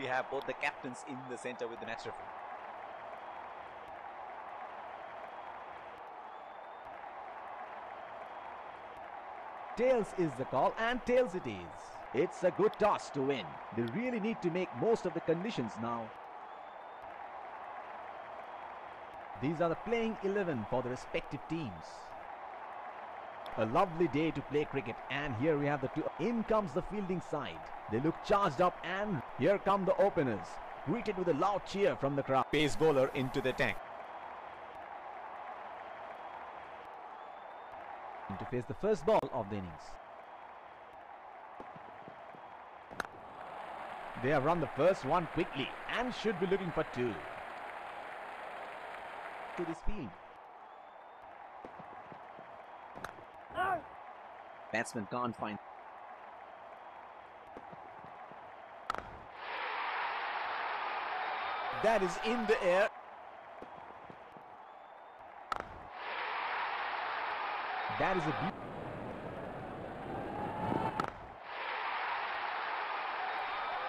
we have both the captains in the center with the match referee. Tails is the call and tails it is. It's a good toss to win. They really need to make most of the conditions now. These are the playing 11 for the respective teams. A lovely day to play cricket and here we have the two. In comes the fielding side. They look charged up and here come the openers. Greeted with a loud cheer from the crowd. Pace bowler into the tank. To face the first ball of the innings. They have run the first one quickly and should be looking for two. To this field. Batsman can't find. That is in the air. That is a beat.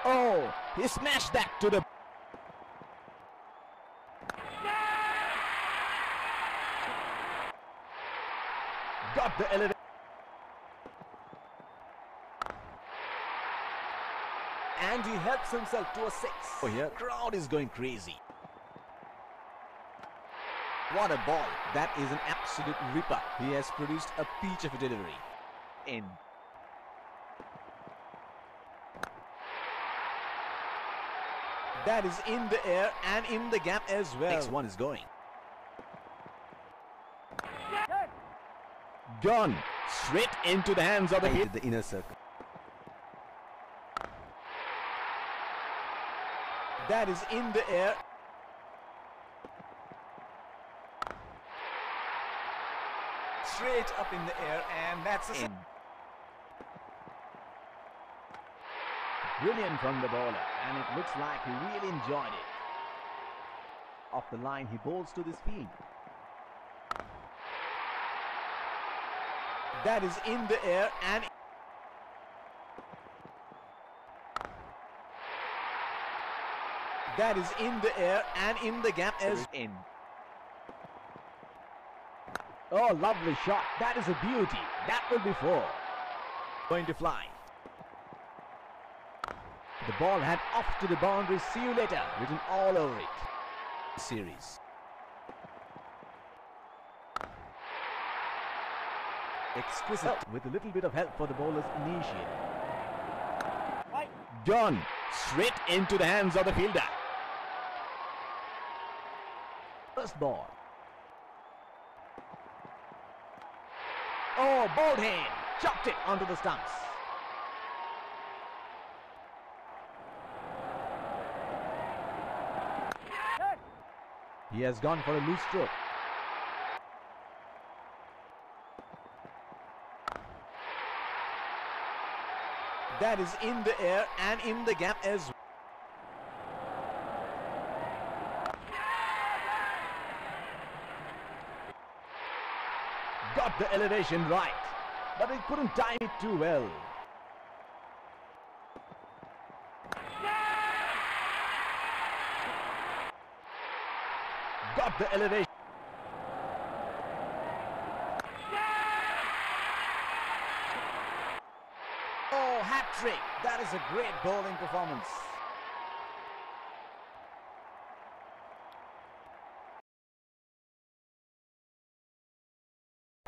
Oh, he smashed that to the. Got the elevator. And he helps himself to a six. Oh, here, crowd is going crazy. What a ball. That is an absolute ripper. He has produced a peach of a delivery. In. That is in the air and in the gap as well. Next one is going. Gone. Straight into the hands of the hit. The inner circle. That is in the air. Straight up in the air and that's a In. Brilliant from the bowler and it looks like he really enjoyed it. Off the line he bowls to this field. That is in the air and that is in the air and in the gap as in. Oh, lovely shot. That is a beauty. That will be four. Going to fly. The ball had off to the boundary. See you later. Written all over it. Series. Exquisite oh. with a little bit of help for the bowlers initiate. Done. Straight into the hands of the fielder. First ball. Oh, bold hand. Chopped it onto the stumps. He has gone for a loose stroke. That is in the air and in the gap as well. Got the elevation right, but he couldn't time it too well. Got the elevation. Oh, hat trick. That is a great bowling performance.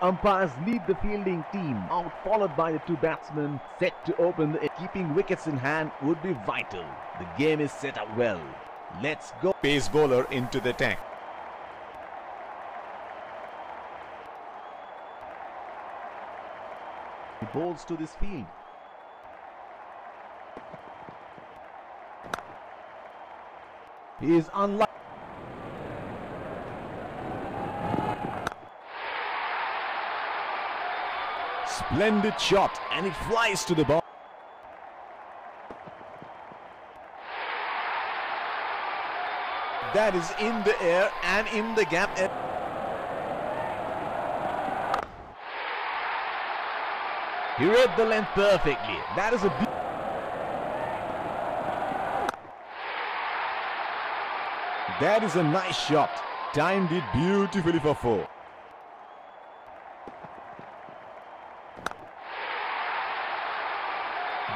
Umpires lead the fielding team out followed by the two batsmen set to open the keeping wickets in hand would be vital. The game is set up well. Let's go. Pace bowler into the tank. He bowls to this field. He is unlucky. Splendid shot and it flies to the ball. That is in the air and in the gap. He read the length perfectly. That is a. That is a nice shot. Timed it beautifully for four.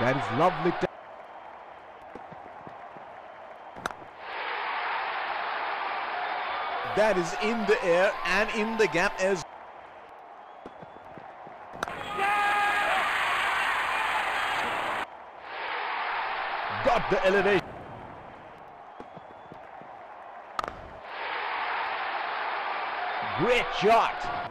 That is lovely. That is in the air and in the gap as got the elevation. Great shot.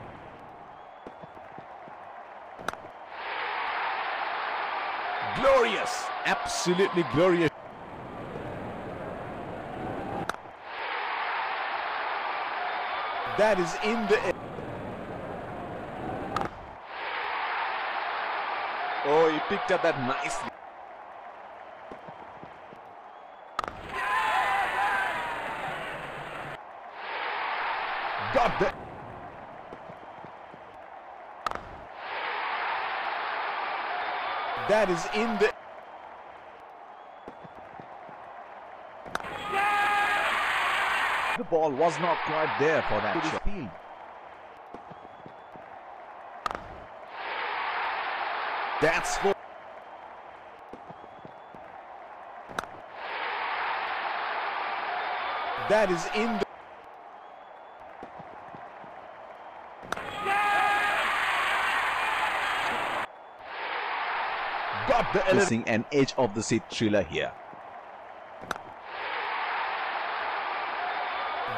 Glorious. Absolutely glorious. That is in the air. Oh, he picked up that nicely. Got the. That is in the. The ball was not quite there for that shot. Field. That's for. That is in the. Got the missing an edge of the seat thriller here.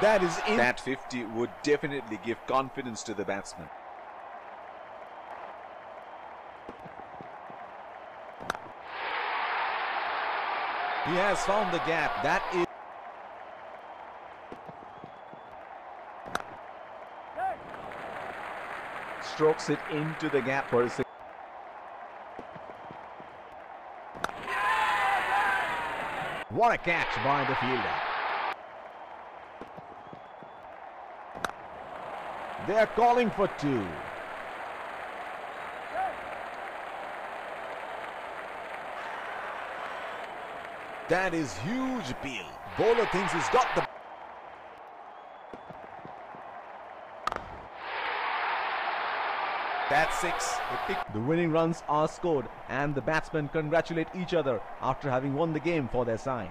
That is in. That 50 would definitely give confidence to the batsman. He has found the gap. That is. Strokes it into the gap for a six. What a catch by the fielder. They're calling for two. That is huge, Bill. Bowler thinks he's got the. Six. The winning runs are scored, and the batsmen congratulate each other after having won the game for their side.